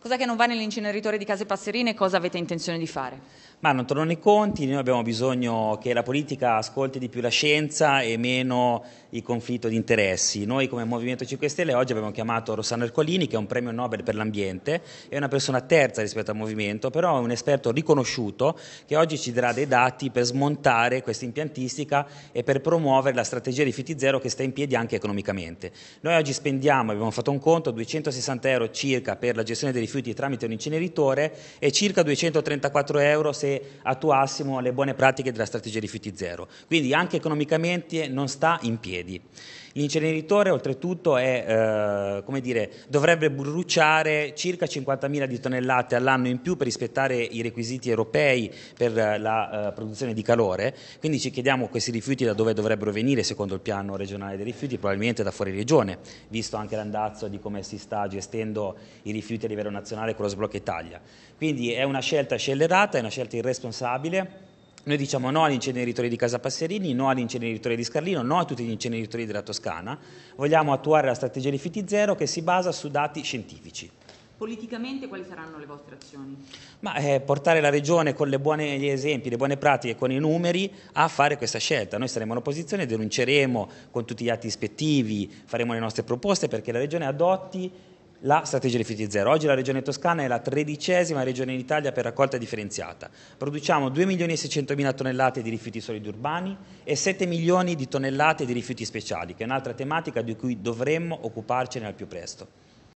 Cosa che non va nell'inceneritore di Case Passerine e cosa avete intenzione di fare? Ma non tornano i conti, noi abbiamo bisogno che la politica ascolti di più la scienza e meno il conflitto di interessi. Noi come Movimento 5 Stelle oggi abbiamo chiamato Rossano Ercolini che è un premio Nobel per l'ambiente, è una persona terza rispetto al movimento, però è un esperto riconosciuto che oggi ci darà dei dati per smontare questa impiantistica e per promuovere la strategia rifiuti zero che sta in piedi anche economicamente. Noi oggi spendiamo, abbiamo fatto un conto, 260 euro circa per la gestione dei rifiuti tramite un inceneritore e circa 234 euro se attuassimo le buone pratiche della strategia rifiuti zero. Quindi anche economicamente non sta in piedi. L'inceneritore oltretutto è, eh, dire, dovrebbe bruciare circa 50.000 di tonnellate all'anno in più per rispettare i requisiti europei per la eh, produzione di calore, quindi ci chiediamo questi rifiuti da dove dovrebbero venire secondo il piano regionale dei rifiuti, probabilmente da fuori regione, visto anche l'andazzo di come si sta gestendo i rifiuti a livello nazionale con lo sblocco Italia. Quindi è una scelta scellerata, è una scelta irresponsabile noi diciamo no agli inceneritori di Casa Passerini, no agli inceneritori di Scarlino, no a tutti gli inceneritori della Toscana. Vogliamo attuare la strategia rifiuti zero che si basa su dati scientifici. Politicamente quali saranno le vostre azioni? Ma, eh, portare la Regione con buone, gli esempi, le buone pratiche, con i numeri a fare questa scelta. Noi saremo in opposizione, denunceremo con tutti gli atti ispettivi, faremo le nostre proposte perché la Regione adotti la strategia rifiuti zero. Oggi la regione toscana è la tredicesima regione in Italia per raccolta differenziata. Produciamo 2 milioni e 600 mila tonnellate di rifiuti solidi urbani e 7 milioni di tonnellate di rifiuti speciali, che è un'altra tematica di cui dovremmo occuparcene al più presto.